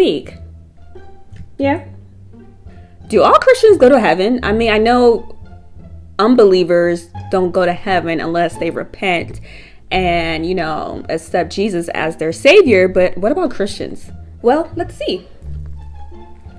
Monique. Yeah. Do all Christians go to heaven? I mean, I know unbelievers don't go to heaven unless they repent and, you know, accept Jesus as their savior, but what about Christians? Well, let's see.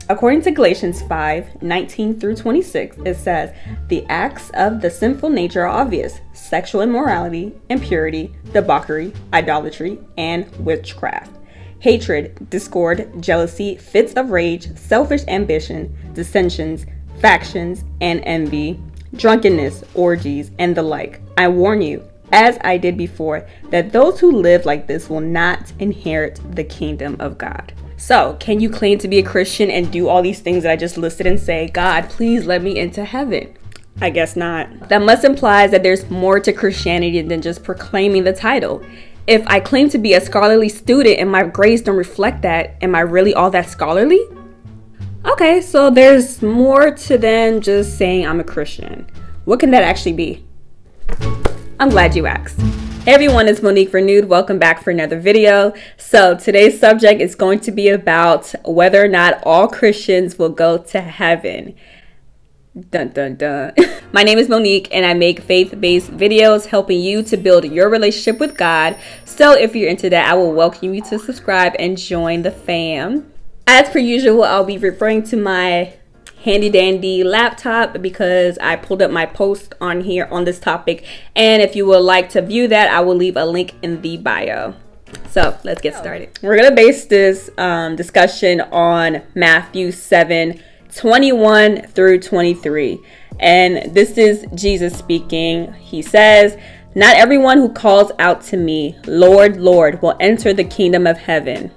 According to Galatians 5 19 through 26, it says, The acts of the sinful nature are obvious sexual immorality, impurity, debauchery, idolatry, and witchcraft. Hatred, discord, jealousy, fits of rage, selfish ambition, dissensions, factions, and envy, drunkenness, orgies, and the like. I warn you, as I did before, that those who live like this will not inherit the kingdom of God. So, can you claim to be a Christian and do all these things that I just listed and say, God, please let me into heaven? I guess not. That must imply that there's more to Christianity than just proclaiming the title. If I claim to be a scholarly student and my grades don't reflect that, am I really all that scholarly? Okay, so there's more to than just saying I'm a Christian. What can that actually be? I'm glad you asked. Hey everyone, it's Monique Renewed. Welcome back for another video. So today's subject is going to be about whether or not all Christians will go to heaven. Dun dun dun. My name is Monique and I make faith-based videos helping you to build your relationship with God. So if you're into that, I will welcome you to subscribe and join the fam. As per usual, I'll be referring to my handy dandy laptop because I pulled up my post on here on this topic. And if you would like to view that, I will leave a link in the bio. So let's get started. We're going to base this um, discussion on Matthew 7 21 through 23. And this is Jesus speaking. He says, Not everyone who calls out to me, Lord, Lord, will enter the kingdom of heaven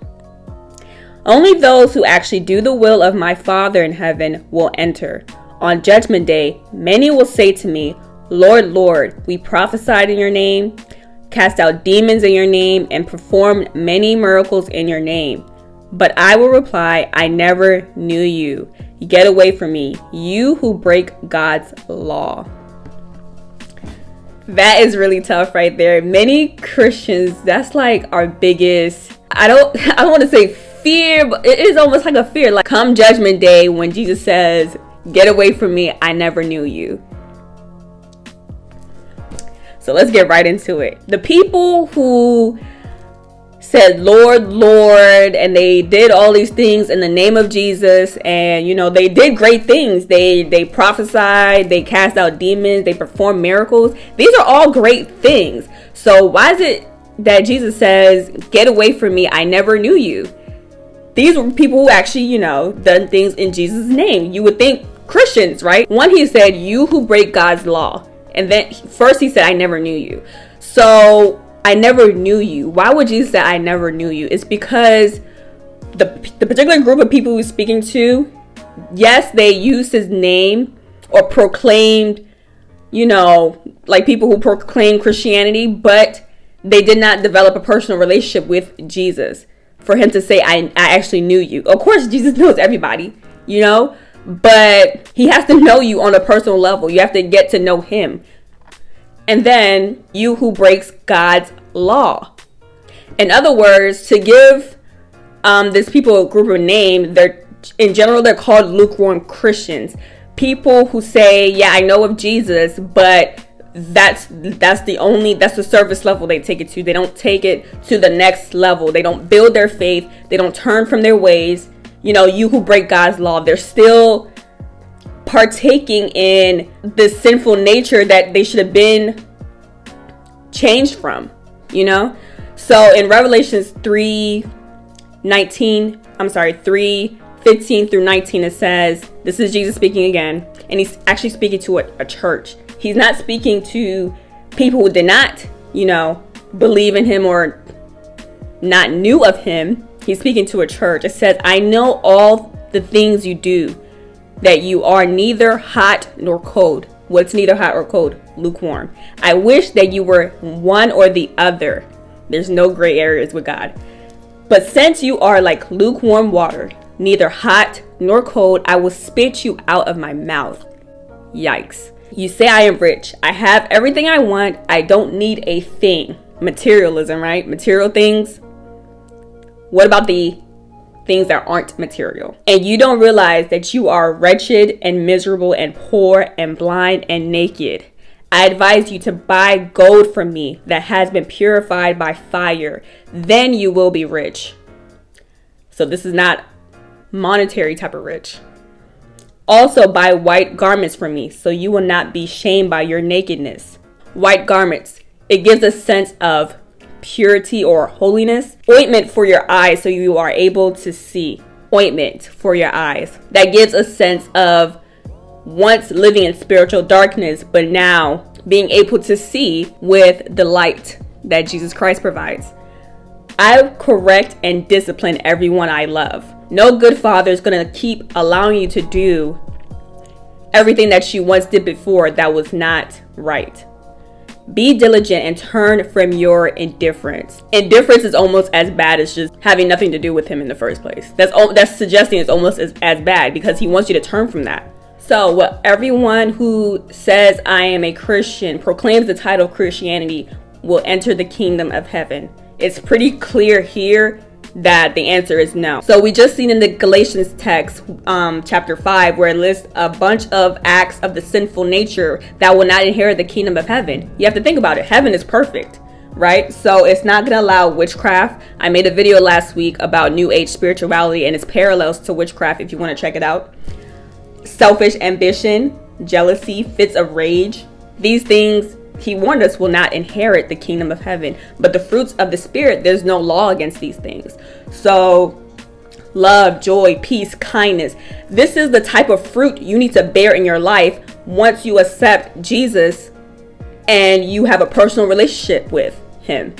only those who actually do the will of my Father in heaven will enter. On judgment day, many will say to me, Lord, Lord, we prophesied in your name, cast out demons in your name, and performed many miracles in your name. But I will reply, I never knew you. Get away from me, you who break God's law. That is really tough right there. Many Christians, that's like our biggest I don't I don't want to say fear, but it is almost like a fear. Like come judgment day when Jesus says, Get away from me, I never knew you. So let's get right into it. The people who said Lord, Lord, and they did all these things in the name of Jesus, and you know, they did great things. They they prophesied, they cast out demons, they performed miracles. These are all great things. So why is it that Jesus says, Get away from me, I never knew you? These were people who actually, you know, done things in Jesus' name. You would think Christians, right? One, he said, You who break God's law. And then first he said, I never knew you. So I never knew you. Why would Jesus say, I never knew you? It's because the, the particular group of people he was speaking to, yes, they used his name or proclaimed, you know, like people who proclaim Christianity, but they did not develop a personal relationship with Jesus for him to say, I, I actually knew you. Of course, Jesus knows everybody, you know, but he has to know you on a personal level. You have to get to know him. And then you who breaks God's law. In other words, to give um, this people group a name, they're in general they're called lukewarm Christians. People who say, "Yeah, I know of Jesus, but that's that's the only that's the service level they take it to they don't take it to the next level they don't build their faith they don't turn from their ways you know you who break god's law they're still partaking in the sinful nature that they should have been changed from you know so in revelations 3 19 i'm sorry 3 15 through 19 it says this is jesus speaking again and he's actually speaking to a, a church He's not speaking to people who did not, you know, believe in him or not knew of him. He's speaking to a church. It says, I know all the things you do, that you are neither hot nor cold. What's neither hot or cold? Lukewarm. I wish that you were one or the other. There's no gray areas with God. But since you are like lukewarm water, neither hot nor cold, I will spit you out of my mouth. Yikes. You say I am rich. I have everything I want. I don't need a thing. Materialism, right? Material things. What about the things that aren't material. And you don't realize that you are wretched and miserable and poor and blind and naked. I advise you to buy gold from me that has been purified by fire. Then you will be rich. So this is not monetary type of rich. Also buy white garments from me so you will not be shamed by your nakedness. White garments. It gives a sense of purity or holiness. Ointment for your eyes so you are able to see. Ointment for your eyes. That gives a sense of once living in spiritual darkness, but now being able to see with the light that Jesus Christ provides. I correct and discipline everyone I love. No good father is going to keep allowing you to do everything that you once did before that was not right. Be diligent and turn from your indifference. Indifference is almost as bad as just having nothing to do with him in the first place. That's that's suggesting it's almost as, as bad because he wants you to turn from that. So, what everyone who says I am a Christian, proclaims the title of Christianity, will enter the kingdom of heaven. It's pretty clear here that the answer is no. So we just seen in the Galatians text, um, chapter 5, where it lists a bunch of acts of the sinful nature that will not inherit the kingdom of heaven. You have to think about it. Heaven is perfect, right? So it's not going to allow witchcraft. I made a video last week about New Age spirituality and its parallels to witchcraft if you want to check it out. Selfish ambition, jealousy, fits of rage. These things he warned us will not inherit the kingdom of heaven. But the fruits of the Spirit, there's no law against these things. So, love, joy, peace, kindness. This is the type of fruit you need to bear in your life once you accept Jesus and you have a personal relationship with Him.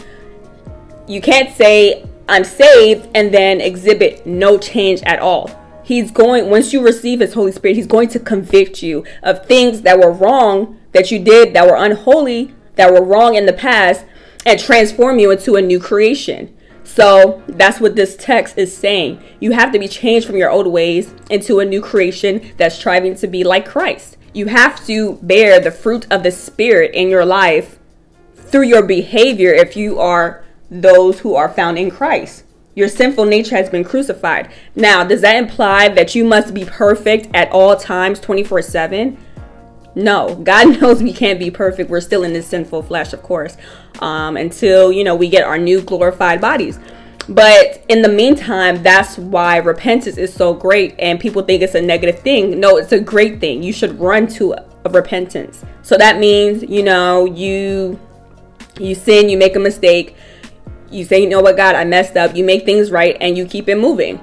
You can't say, I'm saved, and then exhibit no change at all. He's going, once you receive His Holy Spirit, He's going to convict you of things that were wrong that you did that were unholy, that were wrong in the past, and transform you into a new creation. So that's what this text is saying. You have to be changed from your old ways into a new creation that's striving to be like Christ. You have to bear the fruit of the Spirit in your life through your behavior if you are those who are found in Christ. Your sinful nature has been crucified. Now, does that imply that you must be perfect at all times 24 7? No, God knows we can't be perfect. We're still in this sinful flesh, of course, um, until, you know, we get our new glorified bodies. But in the meantime, that's why repentance is so great and people think it's a negative thing. No, it's a great thing. You should run to repentance. So that means, you know, you you sin, you make a mistake, you say, you know what, God, I messed up, you make things right, and you keep it moving.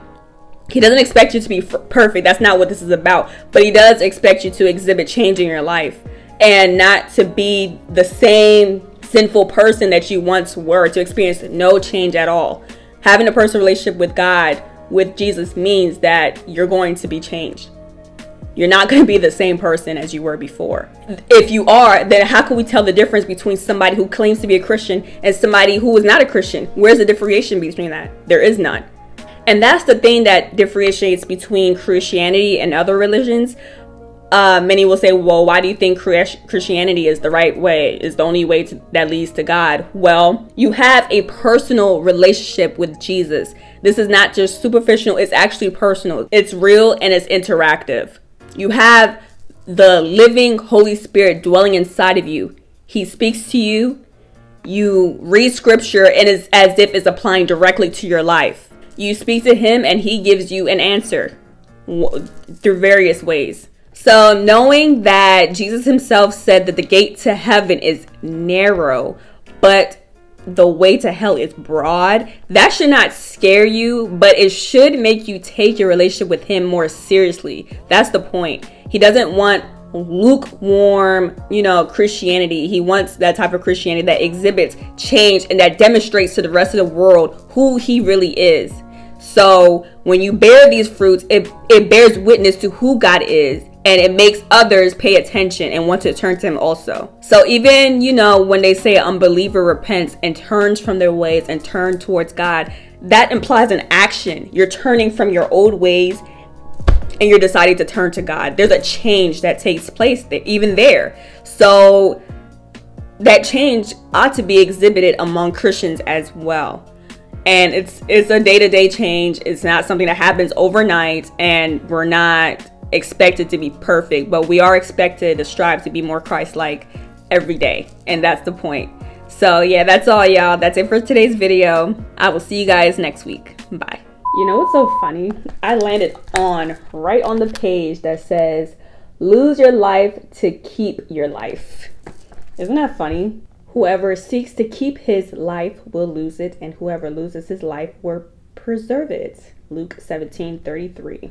He doesn't expect you to be perfect. That's not what this is about. But he does expect you to exhibit change in your life and not to be the same sinful person that you once were, to experience no change at all. Having a personal relationship with God, with Jesus, means that you're going to be changed. You're not going to be the same person as you were before. If you are, then how can we tell the difference between somebody who claims to be a Christian and somebody who is not a Christian? Where's the differentiation between that? There is none. And that's the thing that differentiates between Christianity and other religions. Uh, many will say, well, why do you think Christianity is the right way, is the only way to, that leads to God? Well, you have a personal relationship with Jesus. This is not just superficial, it's actually personal. It's real and it's interactive. You have the living Holy Spirit dwelling inside of you. He speaks to you. You read scripture and it's as if it's applying directly to your life. You speak to him and he gives you an answer through various ways. So, knowing that Jesus himself said that the gate to heaven is narrow, but the way to hell is broad, that should not scare you, but it should make you take your relationship with him more seriously. That's the point. He doesn't want lukewarm, you know, Christianity. He wants that type of Christianity that exhibits change and that demonstrates to the rest of the world who he really is. So when you bear these fruits, it, it bears witness to who God is and it makes others pay attention and want to turn to him also. So even, you know, when they say unbeliever repents and turns from their ways and turn towards God, that implies an action. You're turning from your old ways and you're deciding to turn to God. There's a change that takes place there, even there. So that change ought to be exhibited among Christians as well. and it's it's a day-to-day change it's not something that happens overnight and we're not expected to be perfect but we are expected to strive to be more christ-like every day and that's the point. So yeah that's all y'all. That's it for today's video. I will see you guys next week. Bye. You know what's so funny? I landed on right on the page that says lose your life to keep your life. Isn't that funny? Whoever seeks to keep his life will lose it, and whoever loses his life will preserve it. Luke 17 33.